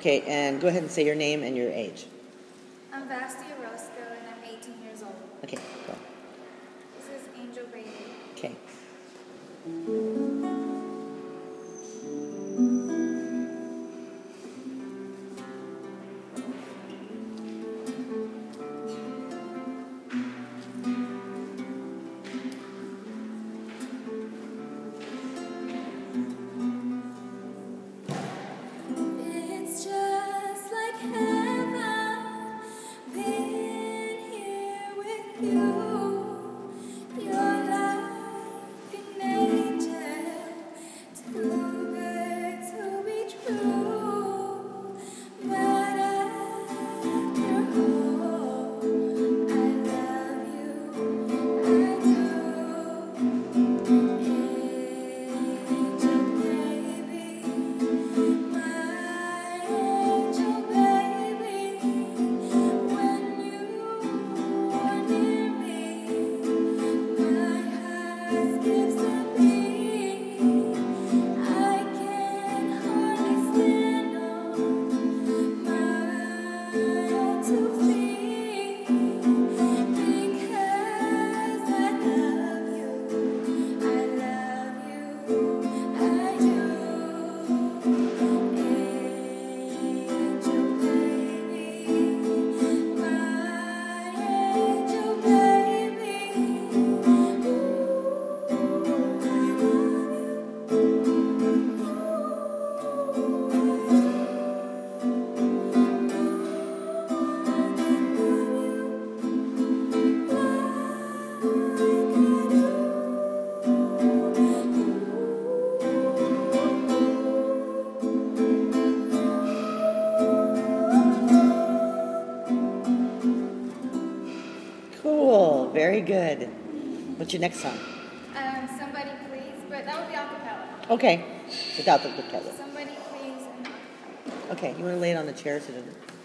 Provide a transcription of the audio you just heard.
Okay, and go ahead and say your name and your age. I'm Vasti Orozco and I'm 18 years old. Okay, go. This is Angel Baby. Okay. You. Very good. What's your next song? Um, somebody please, but that would be acapella. Okay. Without the guitar. Somebody please. Okay, you want to lay it on the chair so it doesn't.